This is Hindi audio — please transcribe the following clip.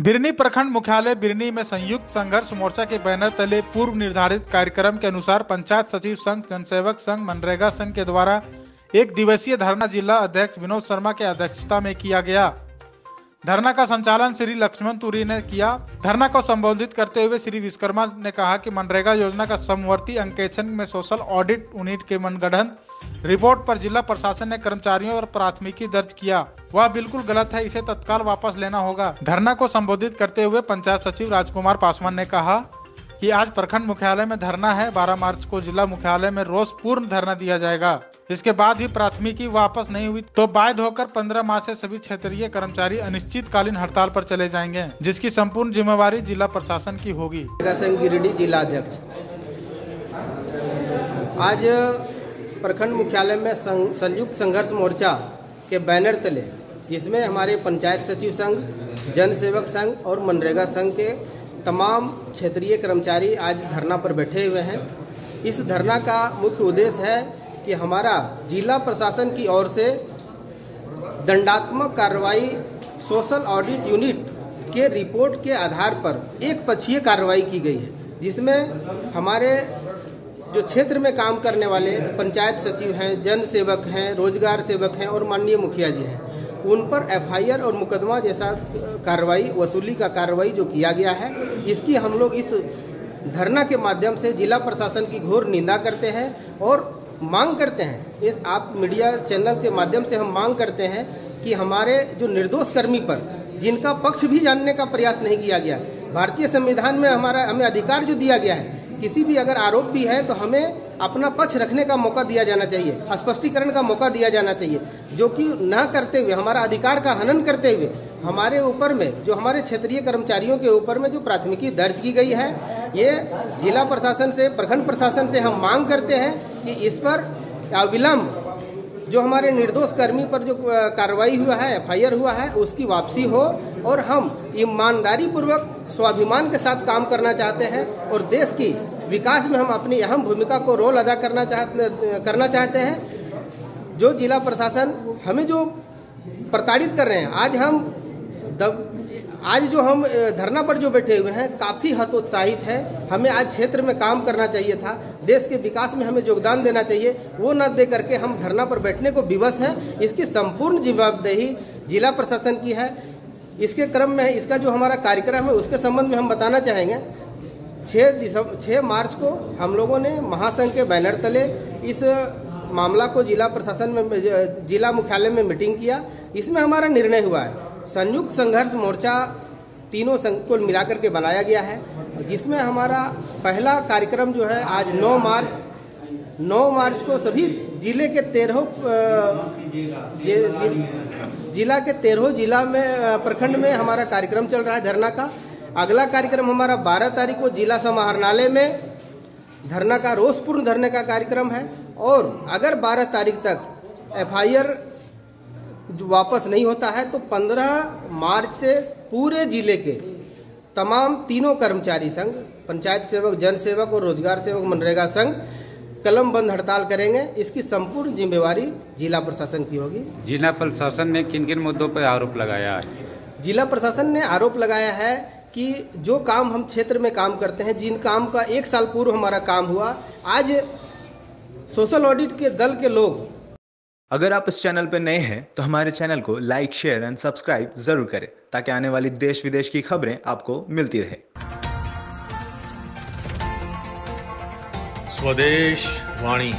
बिरनी प्रखंड मुख्यालय बिरनी में संयुक्त संघर्ष मोर्चा के बैनर तले पूर्व निर्धारित कार्यक्रम के अनुसार पंचायत सचिव संघ, जनसेवक संघ, मनरेगा संघ के द्वारा एक दिवसीय धरना जिला अध्यक्ष विनोद शर्मा के अध्यक्षता में किया गया। धरना का संचालन श्री लक्ष्मण तुरी ने किया। धरना को संबोधित करते हुए श्री विश्वकर्मा ने कहा कि मनरेगा योजना का समवर्ती अंकेक्षण में सोशल ऑडिट यूनिट के मनगढ़ रिपोर्ट पर जिला प्रशासन ने कर्मचारियों और प्राथमिकी दर्ज किया। वह बिल्कुल गलत है, इसे तत्काल वापस लेना होगा। धरना को संबोधित करते हुए पंचायत सचिव राजकुमार पासवान ने कहा कि आज प्रखंड मुख्यालय में धरना है। 12 मार्च को जिला मुख्यालय में रोज पूर्ण धरना दिया जाएगा। इसके बाद भी प्राथमिकी वापस नहीं हुई तो बाध्य होकर 15 मार्च से सभी क्षेत्रीय कर्मचारी अनिश्चितकालीन हड़ताल पर चले जाएँगे, जिसकी संपूर्ण जिम्मेवारी जिला प्रशासन की होगी। गिरिडीह जिला अध्यक्ष। आज प्रखंड मुख्यालय में संयुक्त संघर्ष मोर्चा के बैनर तले, जिसमें हमारे पंचायत सचिव संघ जन सेवक संघ और मनरेगा संघ के तमाम क्षेत्रीय कर्मचारी आज धरना पर बैठे हुए हैं। इस धरना का मुख्य उद्देश्य है कि हमारा जिला प्रशासन की ओर से दंडात्मक कार्रवाई, सोशल ऑडिट यूनिट के रिपोर्ट के आधार पर एक पक्षीय कार्रवाई की गई है, जिसमें हमारे जो क्षेत्र में काम करने वाले पंचायत सचिव हैं, जन सेवक हैं, रोज़गार सेवक हैं और माननीय मुखिया जी हैं। उन पर एफआईआर और मुकदमा जैसा कार्रवाई, वसूली का कार्रवाई जो किया गया है, इसकी हम लोग इस धरना के माध्यम से जिला प्रशासन की घोर निंदा करते हैं और मांग करते हैं। इस आप मीडिया चैनल के माध्यम से हम मांग करते हैं कि हमारे जो निर्दोष कर्मी पर, जिनका पक्ष भी जानने का प्रयास नहीं किया गया, भारतीय संविधान में हमारा, हमें अधिकार जो दिया गया है, किसी भी अगर आरोप भी है तो हमें अपना पक्ष रखने का मौका दिया जाना चाहिए स्पष्टीकरण का मौका दिया जाना चाहिए। जो कि न करते हुए, हमारा अधिकार का हनन करते हुए, हमारे ऊपर में, जो हमारे क्षेत्रीय कर्मचारियों के ऊपर में जो प्राथमिकी दर्ज की गई है, ये जिला प्रशासन से, प्रखंड प्रशासन से हम मांग करते हैं कि इस पर अविलंब जो हमारे निर्दोष कर्मी पर जो कार्रवाई हुआ है, एफआईआर हुआ है, उसकी वापसी हो और हम ईमानदारी पूर्वक स्वाभिमान के साथ काम करना चाहते हैं और देश की विकास में हम अपनी अहम भूमिका को रोल अदा करना चाहते करना चाहते हैं। जो जिला प्रशासन हमें जो प्रताड़ित कर रहे हैं आज हम दब, आज जो हम धरना पर जो बैठे हुए हैं काफ़ी हतोत्साहित है। हमें आज क्षेत्र में काम करना चाहिए था। देश के विकास में हमें योगदान देना चाहिए। वो न दे करके हम धरना पर बैठने को विवश है। इसकी संपूर्ण जवाबदेही जिला प्रशासन की है। इसके क्रम में इसका जो हमारा कार्यक्रम है उसके संबंध में हम बताना चाहेंगे। छः दिसंबर छः मार्च को हम लोगों ने महासंघ के बैनर तले इस मामला को जिला प्रशासन में जिला मुख्यालय में मीटिंग किया। इसमें हमारा निर्णय हुआ है। संयुक्त संघर्ष मोर्चा तीनों संघ को मिलाकर के बनाया गया है, जिसमें हमारा पहला कार्यक्रम जो है आज 9 मार्च 9 मार्च को सभी ज़िले के तेरह जिला के तेरह जिला में प्रखंड में हमारा कार्यक्रम चल रहा है धरना का। अगला कार्यक्रम हमारा 12 तारीख को जिला समाहरणालय में धरना का रोजपूर्ण धरने का कार्यक्रम है। और अगर 12 तारीख तक एफआईआर जो वापस नहीं होता है तो 15 मार्च से पूरे ज़िले के तमाम तीनों कर्मचारी संघ पंचायत सेवक जन सेवक और रोज़गार सेवक मनरेगा संघ कलम बंद हड़ताल करेंगे। इसकी संपूर्ण जिम्मेवारी जिला प्रशासन की होगी। जिला प्रशासन ने किन किन मुद्दों पर आरोप लगाया है? जिला प्रशासन ने आरोप लगाया है कि जो काम हम क्षेत्र में काम करते हैं जिन काम का एक साल पूर्व हमारा काम हुआ आज सोशल ऑडिट के दल के लोग अगर आप इस चैनल पर नए हैं तो हमारे चैनल को लाइक शेयर एंड सब्सक्राइब ज़रूर करें ताकि आने वाली देश विदेश की खबरें आपको मिलती रहे। स्वदेश वाणी।